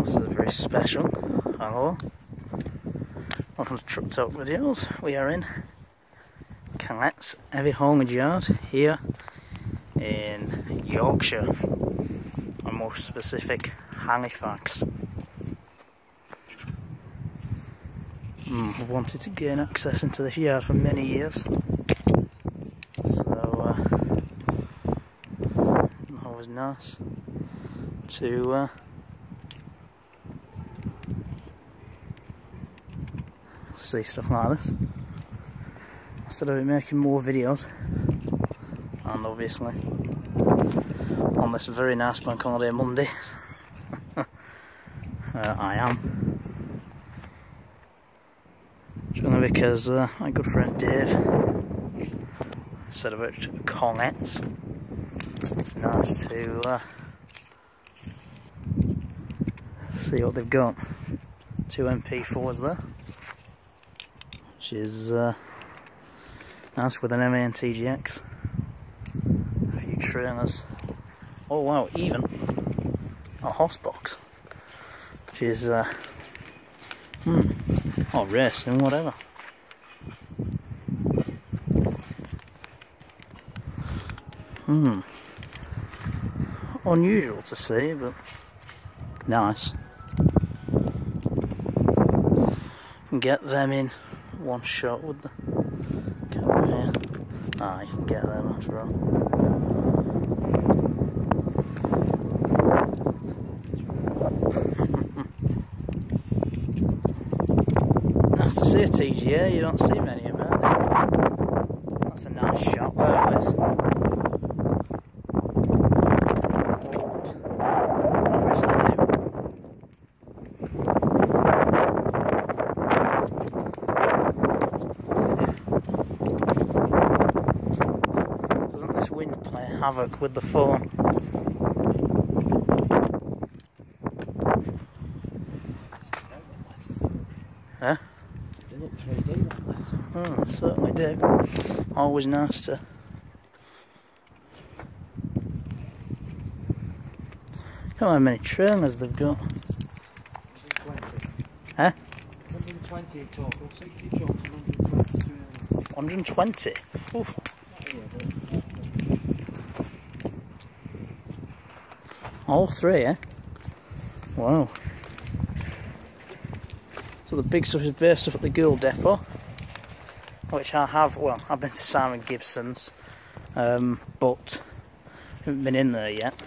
This is very special. Hello. Welcome to Truck Talk Videos. We are in Collett's Heavy Haulage Yard here in Yorkshire. Or more specific, Halifax. Mm, I've wanted to gain access into this yard for many years. So, uh, always nice to uh, see stuff like this. Instead of making more videos and obviously on this very nice bank holiday Monday uh, I am. It's only because uh, my good friend Dave said about Collett's it's nice to uh, see what they've got. Two MP4s there which is uh, nice with an MAN TGX. A few trailers. Oh wow, even a horse box, which is uh, hmm, or racing, whatever. Hmm, unusual to see, but nice. Get them in one shot with the camera here. Ah, you can get them after all. nice to see a TGA, you don't see many of them. That's a nice shot there with. Havoc with the phone. Huh? Oh, certainly do. Always to. Look how many trailers they've got. 120. Huh? 120 total, 60 trucks, 120 120? All three, eh? Wow. So the big stuff is based up at the Gould Depot, which I have, well, I've been to Simon Gibson's, um, but haven't been in there yet.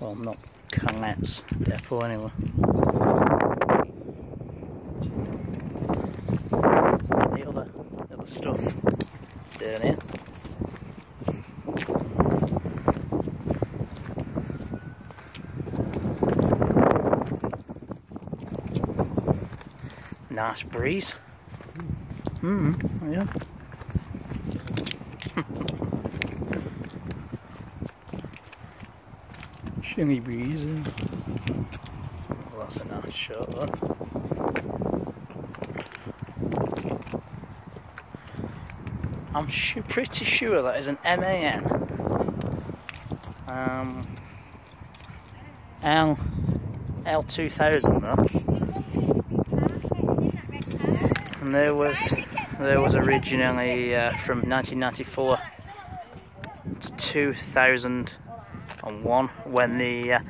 Well, not Collett's Depot anyway. The other, the other stuff down here. Nice breeze. Hmm, yeah. Chilly breeze. Well, that's a nice shot, though. I'm pretty sure that is an MAN. Um, L L2000 though and there was there was originally uh, from 1994 to 2001 when the uh,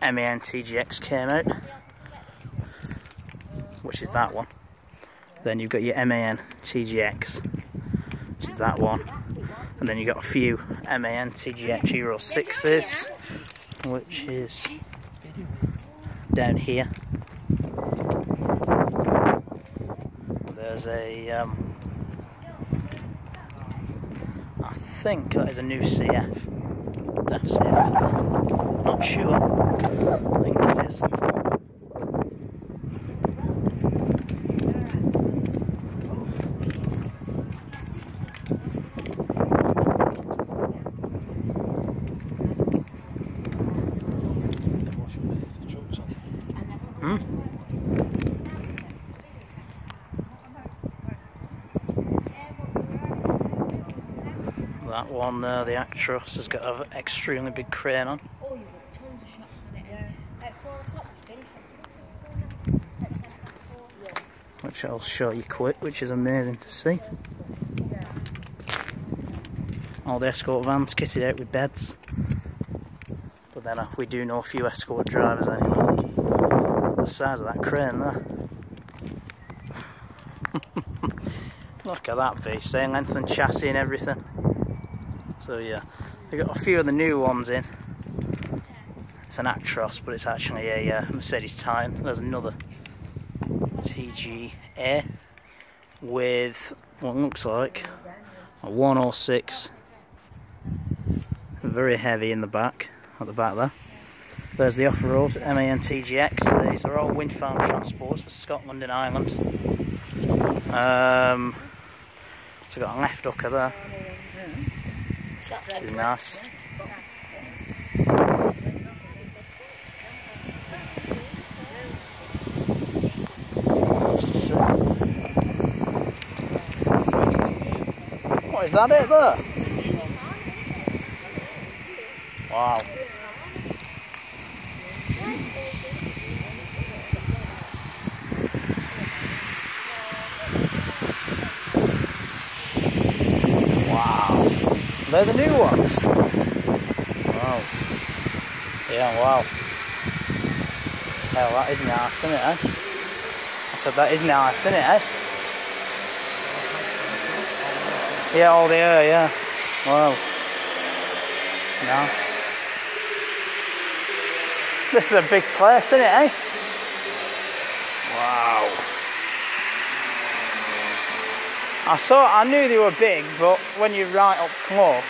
MAN TGX came out which is that one. Then you've got your MAN TGX which is that one. And then you've got a few MAN TGX Euro 6s which is down here there's a, um, I think that is a new CF. CF. Not sure. That one there, the Actros, has got an extremely big crane on. Oh, you've got tons of shots on it. Yeah. At 4 o'clock. Which I'll show you quick, which is amazing to see. All the escort vans kitted out with beds. But then uh, we do know a few escort drivers anymore. The size of that crane there. Look at that V, same length and chassis and everything. So yeah, we got a few of the new ones in. It's an Actros, but it's actually a uh, Mercedes Titan. There's another TGA with what looks like a 106. Very heavy in the back, at the back there. There's the off-road MAN TGX. These are all wind farm transports for Scotland and Ireland. Um, so got a left hooker there. Is nice. What is that it there? Wow. They're the new ones. Wow. Yeah, wow. Hell, that is nice, isn't it, eh? I said that is nice, isn't it, eh? Yeah, all the air, yeah. Wow. No. This is a big place, isn't it, eh? Wow. I saw, I knew they were big, but when you're right up close,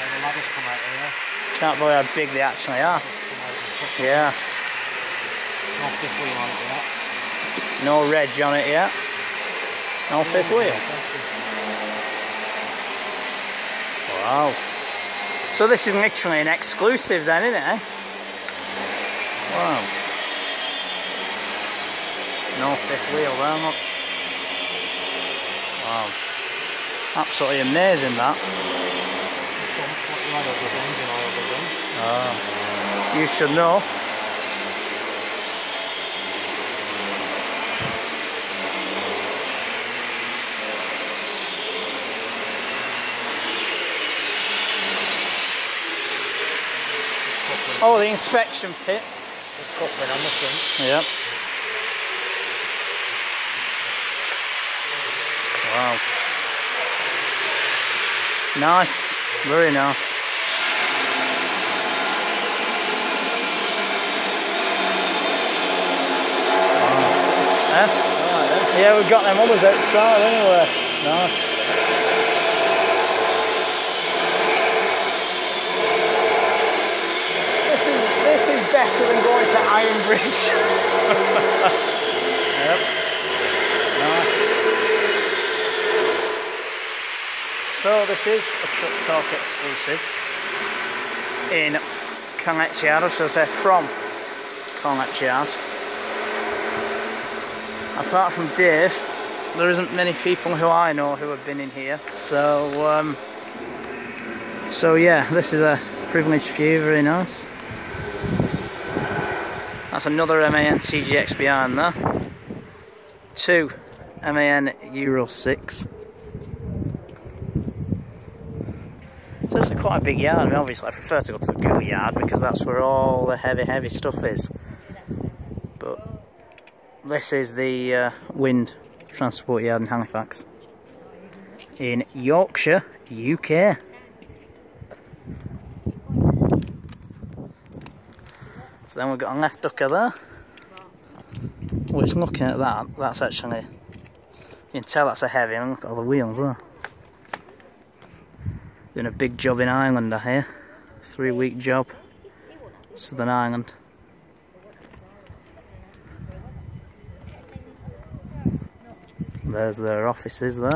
And the come out here. can't believe how big they actually are. Come out of the. Yeah. No fifth wheel on it yet. No reg on it yet. No fifth wheel. Wow. So this is literally an exclusive then, isn't it? eh? Wow. No fifth wheel there. Wow. Absolutely amazing that. You had up was engine oil was in. Oh. You should know. Oh, the inspection pit. the coupling on the front. Yep. Wow. Nice. Very nice. Wow. Yeah, we've got them others outside anyway. Nice. This is, this is better than going to Iron Bridge. yep. Nice. So this is a Truck Talk exclusive in Connacht Yard, or should I say from Connacht Yard. Apart from Dave, there isn't many people who I know who have been in here. So, um, so yeah, this is a privileged view, very nice. That's another MAN TGX behind there. Two MAN Euro 6. It's quite a big yard. I mean, obviously, I prefer to go to the Goo yard because that's where all the heavy, heavy stuff is. But this is the uh, wind transport yard in Halifax, in Yorkshire, UK. So then we've got a left ducker there. Which looking at that, that's actually, you can tell that's a heavy, and look at all the wheels there. Doing a big job in Ireland, I hear. Three week job. Southern Ireland. There's their offices there.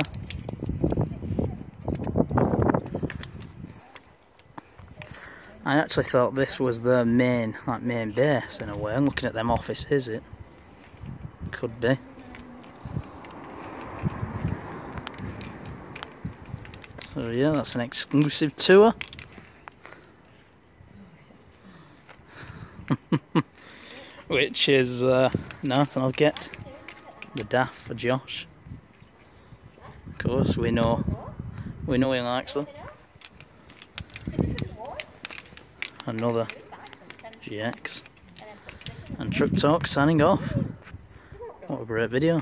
I actually thought this was the main, like main base in a way. I'm looking at them offices, it could be. Yeah, that's an exclusive tour. Which is uh, nice, and I'll get The DAF for Josh. Of course, we know. We know he likes them. Another GX. And Truck Talk signing off. What a great video.